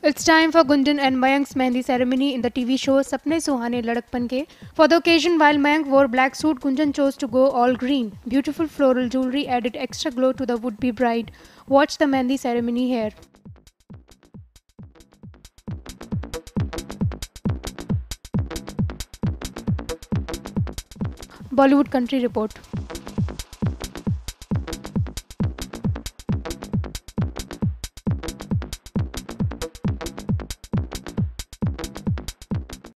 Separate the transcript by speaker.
Speaker 1: It's time for Gunjan and Mayank's Mehndi ceremony in the TV show Sapne Suhane Ladakpan Ke. For the occasion, while Mayank wore black suit, Gunjan chose to go all green. Beautiful floral jewelry added extra glow to the would-be bride. Watch the Mehndi ceremony here. Bollywood Country Report.